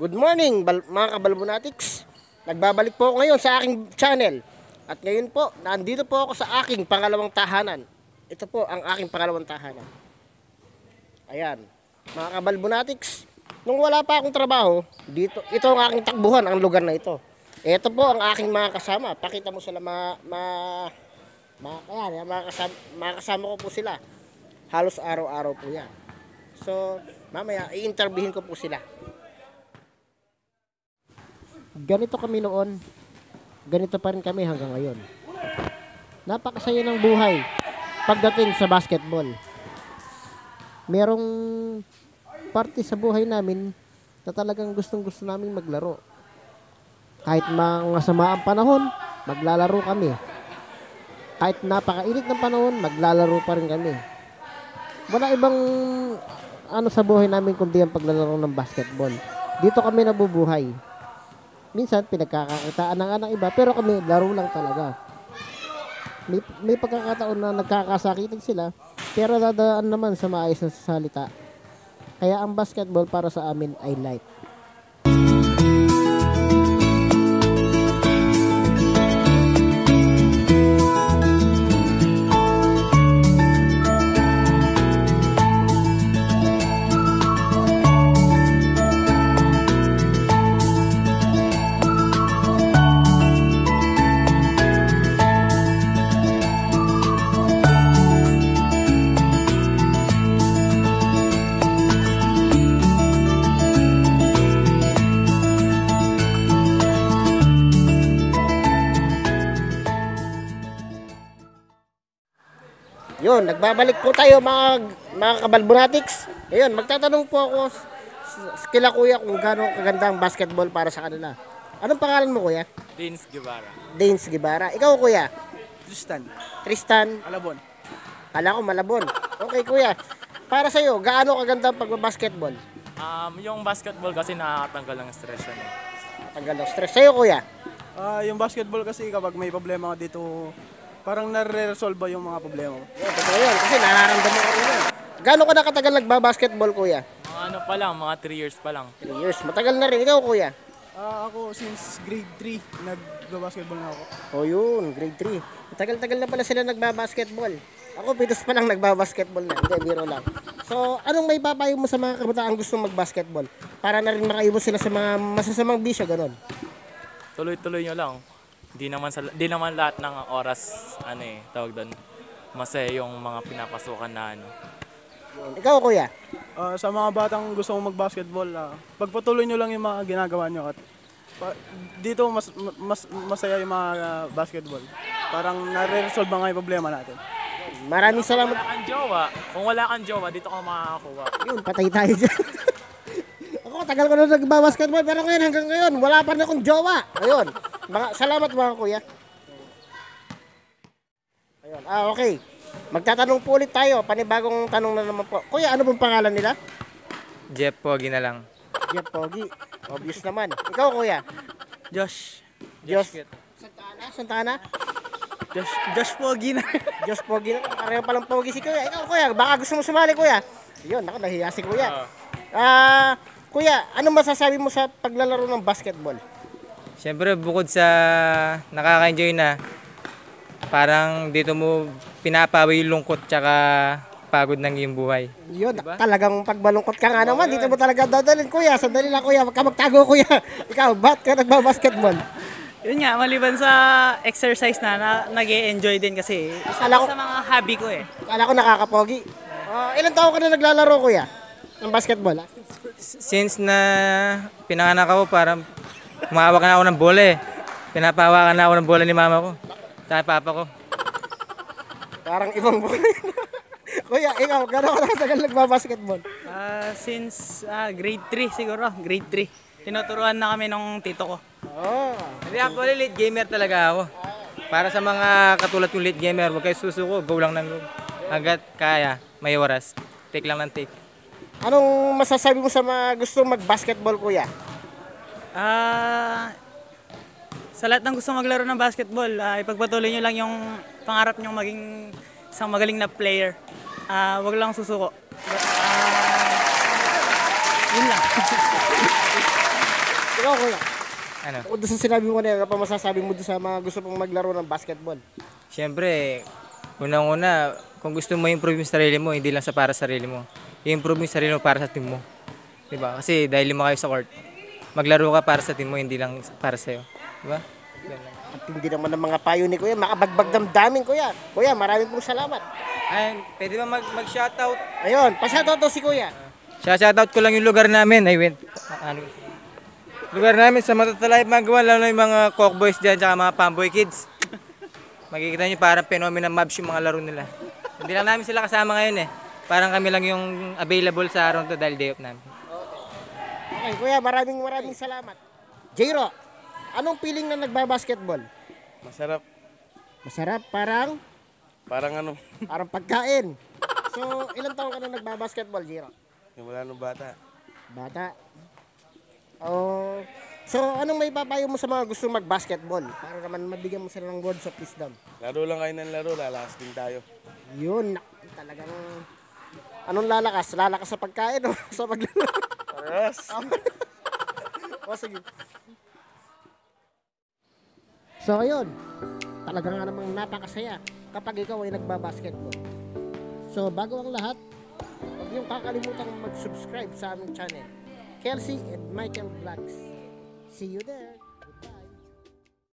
Good morning bal- mga kabalbonatics. Nagbabalik po ako ngayon sa aking channel. At ngayon po, nandito po ako sa aking pangalawang tahanan. Ito po ang aking pangalawang tahanan. Ayan. Mga kabalbonatics, nung wala pa akong trabaho, dito, ito ang aking takbuhan, ang lugar na ito. Ito po ang aking mga kasama. Pakita mo sila mga, mga, mga, ayan, mga, kasama, mga kasama ko po sila. Halos araw-araw po yan. So, mamaya, i-interviewin ko po sila ganito kami noon. Ganito pa rin kami hanggang ngayon. Napakasaya ng buhay pagdating sa basketball. Merong parte sa buhay namin na talagang gustong gusto namin maglaro. Kahit mga sama ang panahon, maglalaro kami. Kahit napakainit ng panahon, maglalaro pa rin kami. Wala ibang ano sa buhay namin kundi ang paglalaro ng basketball. Dito kami nabubuhay minsan pinagkakakitaan ng iba pero kami laro lang talaga. May, may pagkakataon na nagkakasakitan sila pero dadaan naman sa maayos na salita. Kaya ang basketball para sa amin ay light Yun, nagbabalik po tayo mga, mga kabalbonatics. Ayun, magtatanong po ako kila kuya kung gaano kaganda ang basketball para sa kanila. Anong pangalan mo kuya? Vince Guevara. Danes Gibara. Ikaw kuya? Tristan. Tristan. Alabon. Kala ko Malabon. Okay kuya. Para sa iyo, gaano kaganda ang pagbabasketball? Um, yung basketball kasi nakakatanggal ng stress yan. eh. Tanggal ng stress. Sa'yo kuya? Ah, yung basketball kasi kapag may problema ka dito, parang nare-resolve yung mga problema mo. Yan, totoo yan. Kasi nararamdaman ko yan. Gaano ka nakatagal nagbabasketball kuya? Mga ano pa lang, mga 3 years pa lang. 3 years. Matagal na rin. Ikaw kuya? Ah, ako since grade 3, nagba-basketball na ako. O yun, grade 3. Tagal-tagal na pala sila nagbabasketball. Ako, pitos pa lang nagbabasketball na. Hindi, biro lang. So, anong may papayo mo sa mga kabataan gustong magbasketball? Para na rin makaiwas sila sa mga masasamang bisyo, ganon. Tuloy-tuloy nyo lang. Di naman, sa, di naman lahat ng oras, ano eh, tawag doon, masaya yung mga pinapasukan na ano. Ikaw, kuya? Ah, sa mga batang gusto mong mag-basketball, ah, pagpatuloy nyo lang yung mga ginagawa nyo at pa- dito mas, mas masaya yung mga ah, basketball. Parang nare-resolve nga yung problema natin. Maraming salamat. Wala kang jowa. Kung wala kang jowa, dito ka makakakuha. Yun, patay tayo dyan. ako, tagal ko na nagbabasketball, pero ngayon hanggang ngayon, wala pa na akong jowa. Ayun. Mga, salamat mga kuya. Ayun. Ah, okay. Magtatanong po ulit tayo. Panibagong tanong na naman po. Kuya, ano pong pangalan nila? Jeff Pogi na lang. Jeff Pogi. Obvious naman. Ikaw, kuya? Josh. Diyos. Santana? Santana? Josh, Josh Pogi na. Diyos Pogi na. Pareho palang Pogi si kuya. Ikaw, kuya. Baka gusto mo sumali, kuya. Yun, ako, nahiya si kuya. Ah, kuya, ano masasabi mo sa paglalaro ng basketball? Siyempre, bukod sa nakaka-enjoy na, parang dito mo pinapawi yung lungkot tsaka pagod ng iyong buhay. Yun, talagang pagbalungkot ka nga naman. Dito mo talaga dadalhin, kuya. Sandali lang, kuya. Huwag ka magtago, kuya. Ikaw, ba't ka nagbabasketball? Yun nga, maliban sa exercise na, na nag enjoy din kasi. Isa ko- sa mga hobby ko eh. Kala ko nakakapogi. Ah, ilan taon ka na naglalaro, kuya? Ng basketball, ah? Since na pinanganak ako, parang umahawak na ako ng bola eh. Pinapahawakan na ako ng bola ni mama ko. Tsaka papa ko. Parang ibang buhay. kuya, ikaw, gano'n ka nakatagal nagbabasketball? Ah, since ah, grade 3 siguro, grade 3. Tinuturuan na kami ng tito ko. Oh. Hindi actually late gamer talaga ako. Para sa mga katulad kong late gamer, huwag kayo susuko, go lang ng go. Hanggat kaya, may oras. Take lang ng take. Anong masasabi mo sa mga gustong mag-basketball, kuya? Ah, sa lahat ng gusto maglaro ng basketball, ah, ipagpatuloy nyo lang yung pangarap nyo maging isang magaling na player. Ah, wag lang susuko. Ah, yun lang. Ikaw, kuya. Ano? Kung doon sa sinabi mo na, ano pa masasabi mo doon sa mga gusto pong maglaro ng basketball? Siyempre, unang-una, kung gusto mo improve yung sarili mo, hindi lang sa para sa sarili mo. I-improve mo yung sarili mo para sa team mo. 'Di ba? Kasi dahil lima kayo sa court, maglaro ka para sa team mo, hindi lang para sa'yo. 'Di ba? Ganun lang. At hindi naman ng mga payo ni Kuya, makabagbag damdamin Kuya. Kuya, maraming pong salamat. Ayun, pwede ba mag- mag-shoutout? Ayun, pasado to si Kuya. Shoutout ko lang yung lugar namin. I went, ano, lugar namin sa Matatalay Magawa, lalo yung mga cock boys dyan, tsaka mga pamboy kids. Makikita nyo parang phenomenon mobs yung mga laro nila. Hindi lang namin sila kasama ngayon eh. Parang kami lang yung available sa araw to dahil day off namin. Okay, Kuya, maraming maraming salamat. Jiro, anong feeling na nagbabasketball? Masarap. Masarap, parang Parang ano, parang pagkain. So, ilang taon ka na nagbabasketball, Jiro? yung wala nung bata. Bata. Oh, so anong may papayo mo sa mga gusto magbasketball? Para naman mabigyan mo sila ng words of wisdom. Laro lang kayo ng laro, lalakas din tayo. Yun, nak- talagang anong lalakas? Lalakas sa pagkain o sa paglaro? Paras! o sige. So ayun, talaga nga namang napakasaya kapag ikaw ay nagbabasketball. So bago ang lahat, huwag niyong kakalimutan mag-subscribe sa aming channel, Kelsey and Michael Vlogs. See you there!